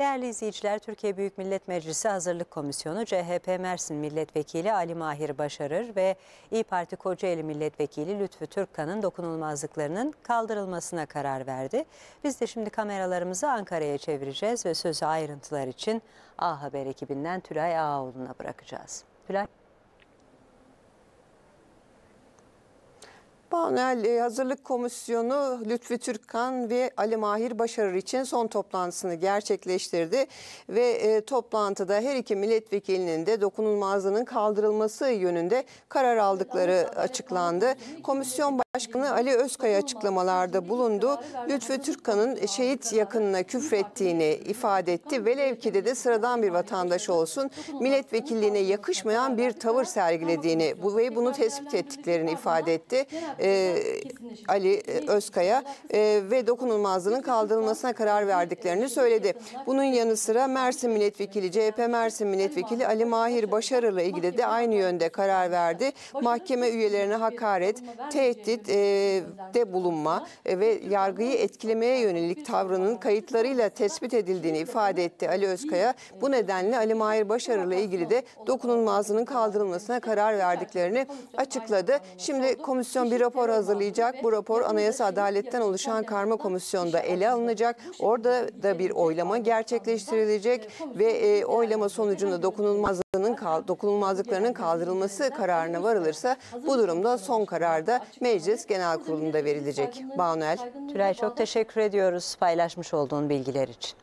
Değerli izleyiciler, Türkiye Büyük Millet Meclisi Hazırlık Komisyonu CHP Mersin Milletvekili Ali Mahir Başarır ve İyi Parti Kocaeli Milletvekili Lütfü Türkkan'ın dokunulmazlıklarının kaldırılmasına karar verdi. Biz de şimdi kameralarımızı Ankara'ya çevireceğiz ve sözü ayrıntılar için A Haber ekibinden Tülay Ağaoğlu'na bırakacağız. Tülay. Panel e, Hazırlık Komisyonu Lütfü Türkkan ve Ali Mahir Başarır için son toplantısını gerçekleştirdi ve e, toplantıda her iki milletvekilinin de dokunulmazlığının kaldırılması yönünde karar aldıkları açıklandı. Komisyon Başkanı Ali Özkaya açıklamalarda bulundu. Lütfü Türkkan'ın şehit yakınına küfrettiğini ifade etti. Velev ki de, de sıradan bir vatandaş olsun milletvekilliğine yakışmayan bir tavır sergilediğini ve bunu tespit ettiklerini ifade etti e, Ali Özkaya e, ve dokunulmazlığının kaldırılmasına karar verdiklerini söyledi. Bunun yanı sıra Mersin Milletvekili, CHP Mersin Milletvekili Ali Mahir Başarır'la ilgili de aynı yönde karar verdi. Mahkeme üyelerine hakaret, tehdit e, de bulunma e, ve yargıyı etkilemeye yönelik tavrının kayıtlarıyla tespit edildiğini ifade etti Ali Özkaya. Bu nedenle Ali Mahir Başarır'la ilgili de dokunulmazlığının kaldırılmasına karar verdiklerini açıkladı. Şimdi komisyon bir rapor hazırlayacak. Bu rapor Anayasa Adalet'ten oluşan karma komisyonda ele alınacak. Orada da bir oylama gerçekleştirilecek ve e, oylama sonucunda dokunulmazlığının dokunulmazlıklarının kaldırılması kararına varılırsa bu durumda son karar da Meclis Genel Kurulu'nda verilecek. Banuel. Tülay çok teşekkür ediyoruz paylaşmış olduğun bilgiler için.